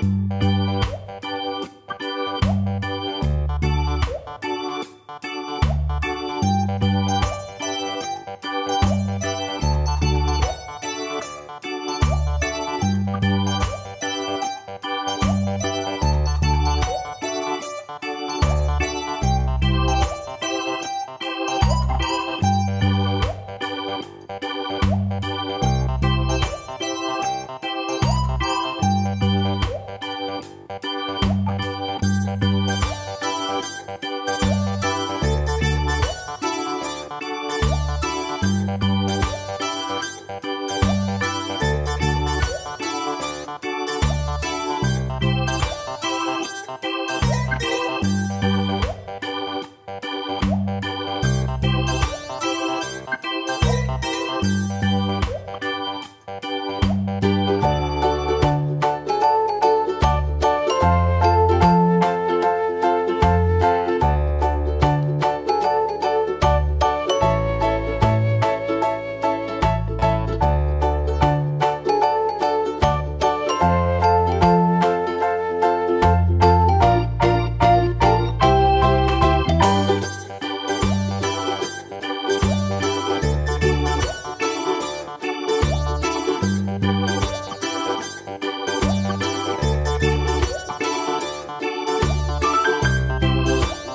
Música Thank